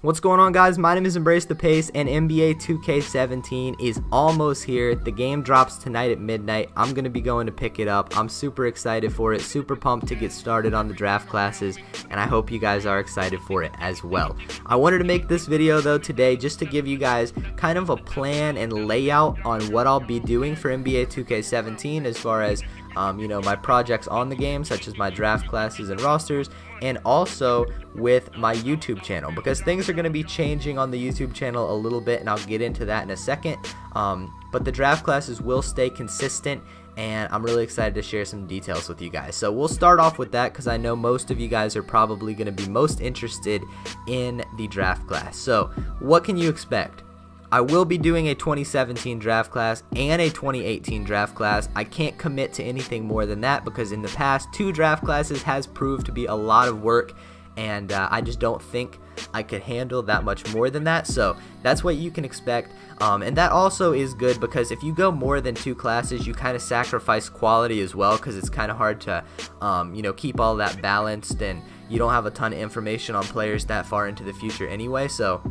What's going on guys? My name is Embrace the Pace and NBA 2K17 is almost here. The game drops tonight at midnight. I'm going to be going to pick it up. I'm super excited for it, super pumped to get started on the draft classes and I hope you guys are excited for it as well. I wanted to make this video though today just to give you guys kind of a plan and layout on what I'll be doing for NBA 2K17 as far as um, you know, my projects on the game, such as my draft classes and rosters, and also with my YouTube channel because things are going to be changing on the YouTube channel a little bit, and I'll get into that in a second. Um, but the draft classes will stay consistent and I'm really excited to share some details with you guys. So we'll start off with that because I know most of you guys are probably going to be most interested in the draft class. So what can you expect? I will be doing a 2017 draft class and a 2018 draft class. I can't commit to anything more than that because in the past, two draft classes has proved to be a lot of work and uh, I just don't think I could handle that much more than that. So that's what you can expect. Um, and that also is good because if you go more than two classes, you kind of sacrifice quality as well because it's kind of hard to, um, you know, keep all that balanced and you don't have a ton of information on players that far into the future anyway. So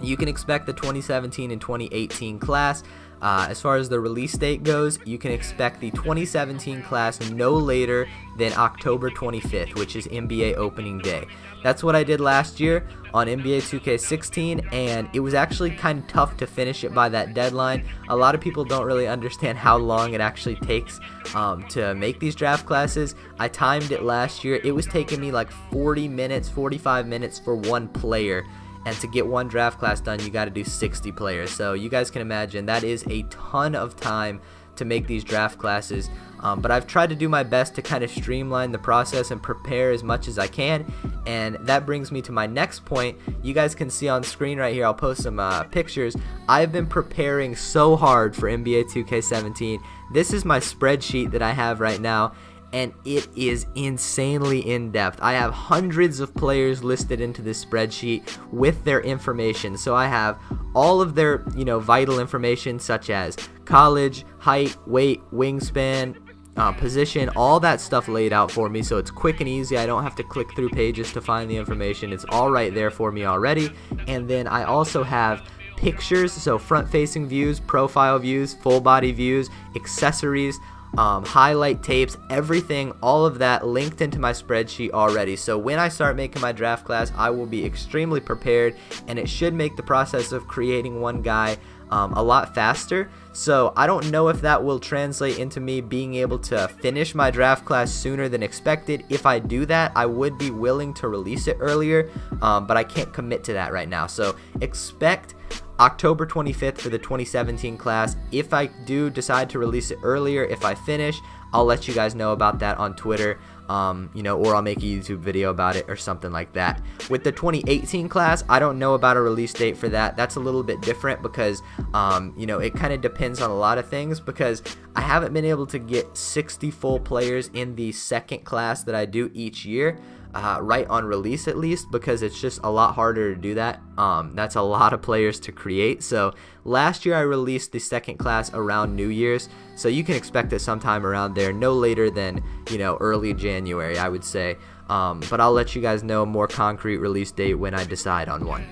you can expect the 2017 and 2018 class. Uh, as far as the release date goes, you can expect the 2017 class no later than October 25th, which is NBA opening day. That's what I did last year on NBA 2K16, and it was actually kind of tough to finish it by that deadline. A lot of people don't really understand how long it actually takes um, to make these draft classes. I timed it last year. It was taking me like 40 minutes, 45 minutes for one player and to get one draft class done you got to do 60 players. So you guys can imagine that is a ton of time to make these draft classes. Um, but I've tried to do my best to kind of streamline the process and prepare as much as I can. And that brings me to my next point. You guys can see on screen right here I'll post some uh, pictures. I've been preparing so hard for NBA 2K17 this is my spreadsheet that I have right now and it is insanely in depth. I have hundreds of players listed into this spreadsheet with their information. So I have all of their, you know, vital information such as college, height, weight, wingspan, uh, position, all that stuff laid out for me so it's quick and easy. I don't have to click through pages to find the information. It's all right there for me already. And then I also have pictures, so front facing views, profile views, full body views, accessories, um, highlight tapes, everything, all of that linked into my spreadsheet already. So when I start making my draft class, I will be extremely prepared and it should make the process of creating one guy um, a lot faster. So I don't know if that will translate into me being able to finish my draft class sooner than expected. If I do that, I would be willing to release it earlier, um, but I can't commit to that right now. So expect October 25th for the 2017 class. If I do decide to release it earlier, if I finish, I'll let you guys know about that on Twitter. Um, you know, or I'll make a YouTube video about it or something like that. With the 2018 class, I don't know about a release date for that. That's a little bit different because, um, you know, it kind of depends on a lot of things because I haven't been able to get 60 full players in the second class that I do each year uh, right on release at least because it's just a lot harder to do that. Um, that's a lot of players to create. So last year I released the second class around New Year's, so you can expect it sometime around there, no later than you know early January, I would say. Um, but I'll let you guys know a more concrete release date when I decide on one.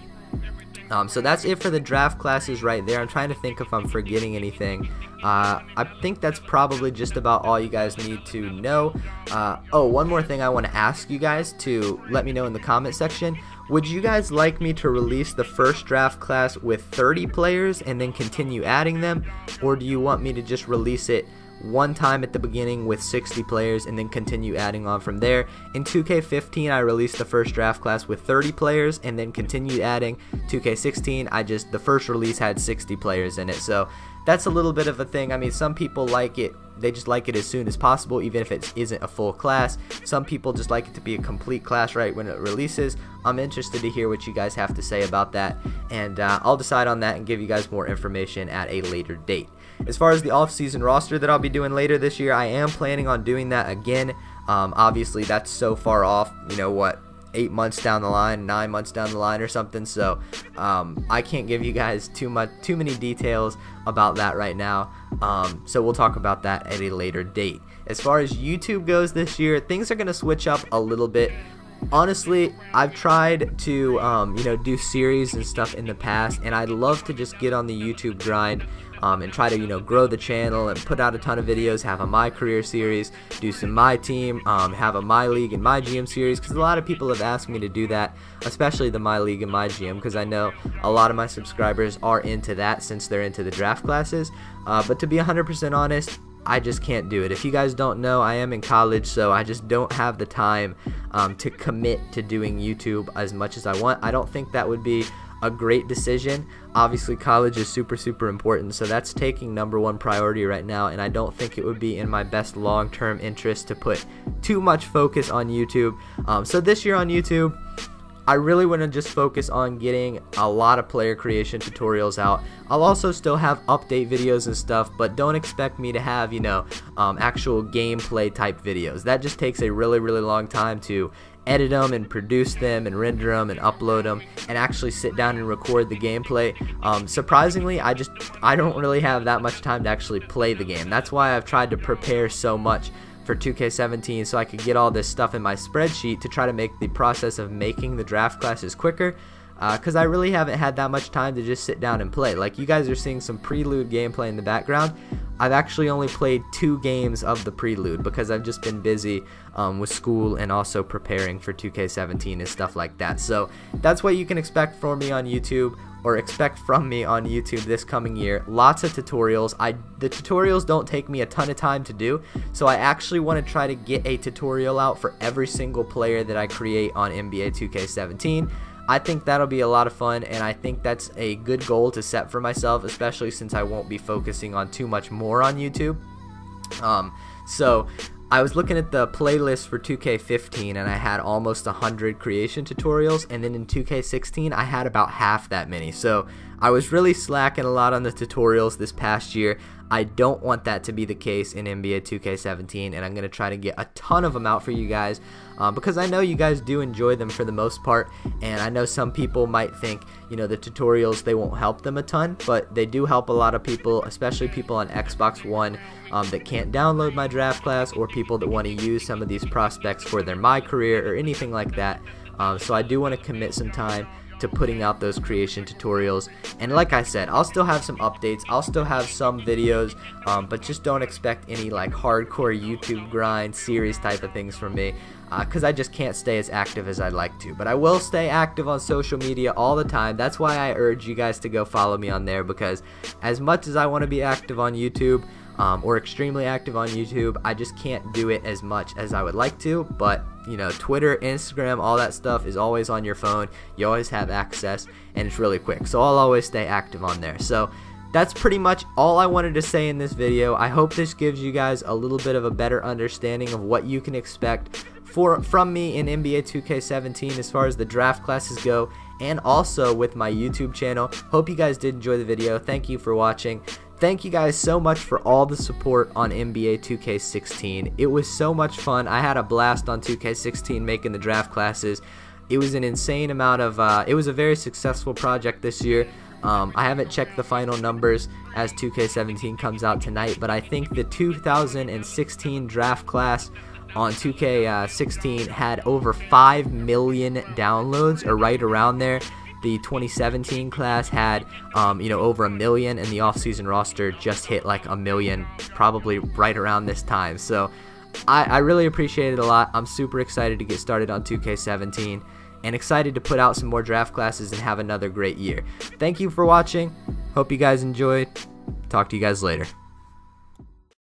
Um, so that's it for the draft classes right there. I'm trying to think if I'm forgetting anything. Uh, I think that's probably just about all you guys need to know. Uh, oh, one more thing I want to ask you guys to let me know in the comment section. Would you guys like me to release the first draft class with 30 players and then continue adding them? Or do you want me to just release it one time at the beginning with 60 players and then continue adding on from there. In 2K15, I released the first draft class with 30 players and then continued adding. 2K16, I just, the first release had 60 players in it. So that's a little bit of a thing. I mean, some people like it, they just like it as soon as possible, even if it isn't a full class. Some people just like it to be a complete class right when it releases. I'm interested to hear what you guys have to say about that, and uh, I'll decide on that and give you guys more information at a later date. As far as the off-season roster that I'll be doing later this year, I am planning on doing that again. Um, obviously, that's so far off. You know what? Eight months down the line, nine months down the line, or something. So um, I can't give you guys too much, too many details about that right now. Um, so we'll talk about that at a later date. As far as YouTube goes this year, things are going to switch up a little bit honestly, I've tried to, um, you know, do series and stuff in the past, and I'd love to just get on the YouTube grind um, and try to, you know, grow the channel and put out a ton of videos, have a My Career series, do some My Team, um, have a My League and My GM series, because a lot of people have asked me to do that, especially the My League and My GM, because I know a lot of my subscribers are into that since they're into the draft classes. Uh, but to be 100% honest, I just can't do it. If you guys don't know, I am in college, so I just don't have the time um, to commit to doing YouTube as much as I want. I don't think that would be a great decision. Obviously, college is super, super important, so that's taking number one priority right now, and I don't think it would be in my best long term interest to put too much focus on YouTube. Um, so, this year on YouTube, I really want to just focus on getting a lot of player creation tutorials out. I'll also still have update videos and stuff, but don't expect me to have, you know, um, actual gameplay type videos. That just takes a really, really long time to edit them and produce them and render them and upload them and actually sit down and record the gameplay. Um, surprisingly, I just I don't really have that much time to actually play the game. That's why I've tried to prepare so much for 2K17 so I could get all this stuff in my spreadsheet to try to make the process of making the draft classes quicker because uh, I really haven't had that much time to just sit down and play. Like you guys are seeing some prelude gameplay in the background. I've actually only played two games of the prelude because I've just been busy um, with school and also preparing for 2K17 and stuff like that. So that's what you can expect from me on YouTube or expect from me on YouTube this coming year. Lots of tutorials. I the tutorials don't take me a ton of time to do, so I actually want to try to get a tutorial out for every single player that I create on NBA 2K17. I think that'll be a lot of fun, and I think that's a good goal to set for myself, especially since I won't be focusing on too much more on YouTube. Um, so I was looking at the playlist for 2K15 and I had almost 100 creation tutorials and then in 2K16 I had about half that many. So I was really slacking a lot on the tutorials this past year. I don't want that to be the case in NBA 2K17 and I'm going to try to get a ton of them out for you guys uh, because I know you guys do enjoy them for the most part and I know some people might think you know the tutorials they won't help them a ton but they do help a lot of people especially people on Xbox One um, that can't download my draft class or people that want to use some of these prospects for their my career or anything like that um, so I do want to commit some time to putting out those creation tutorials. And like I said, I'll still have some updates. I'll still have some videos, um, but just don't expect any like hardcore YouTube grind series type of things from me because uh, I just can't stay as active as I'd like to. But I will stay active on social media all the time. That's why I urge you guys to go follow me on there because as much as I want to be active on YouTube, um, or extremely active on YouTube. I just can't do it as much as I would like to, but you know, Twitter, Instagram, all that stuff is always on your phone. You always have access, and it's really quick. So I'll always stay active on there. So that's pretty much all I wanted to say in this video. I hope this gives you guys a little bit of a better understanding of what you can expect for from me in NBA 2K17 as far as the draft classes go and also with my YouTube channel. Hope you guys did enjoy the video. Thank you for watching. Thank you guys so much for all the support on NBA 2K16. It was so much fun. I had a blast on 2K16 making the draft classes. It was an insane amount of, uh, it was a very successful project this year. Um, I haven't checked the final numbers as 2K17 comes out tonight, but I think the 2016 draft class on 2K16 had over 5 million downloads, or right around there the 2017 class had, um, you know, over a million, and the offseason roster just hit like a million, probably right around this time. So I, I really appreciate it a lot. I'm super excited to get started on 2K17 and excited to put out some more draft classes and have another great year. Thank you for watching. Hope you guys enjoyed. Talk to you guys later.